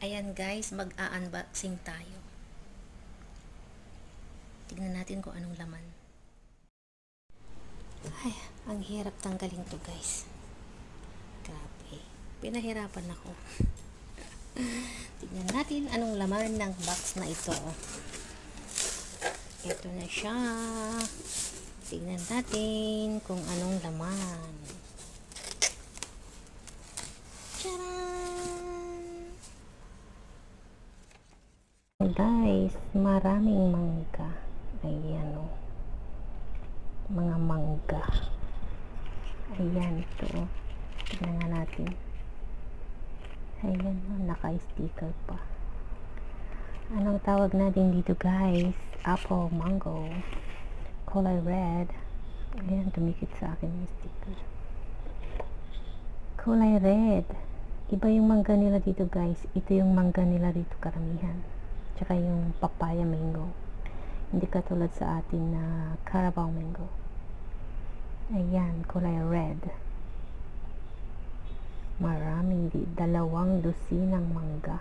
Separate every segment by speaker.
Speaker 1: Ayan guys, mag-a-unboxing tayo. Tignan natin kung anong laman. Ay, ang hirap tanggalin to guys. Grabe. Pinahirapan ako. Tignan natin anong laman ng box na ito. Ito na siya. Tignan natin kung anong laman. Charan! Guys, maraming mangga. Ayan o. Mga mangga. Ayan ito. Tignan nga natin. Ayan o, naka-sticker pa. Anong tawag natin dito guys? Apple, mango, kulay red. Ayan, tumikit sa akin yung sticker. Kulay red. Iba yung mangga nila dito guys. Ito yung mangga nila dito karamihan. Tsaka yung papaya mango. Hindi katulad sa atin na Carabao mango. Ayan, kulay red. Maraming di, dalawang dosinang mangga.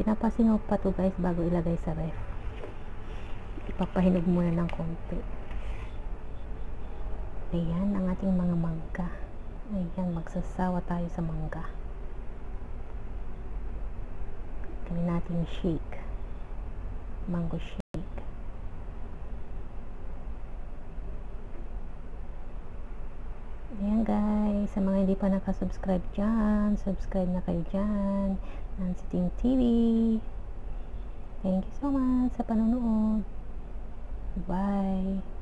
Speaker 1: Pinapasingaw pa to guys bago ilagay sa ref. Ipapahinog muna ng konti. Ayan ang ating mga mangga. Ayan, magsasawa tayo sa mangga. Gawin natin shake. Mango shake. Ayan guys, sa mga hindi pa nakasubscribe dyan, subscribe na kayo dyan. Nancy Ting TV. Thank you so much sa panonood. Bye.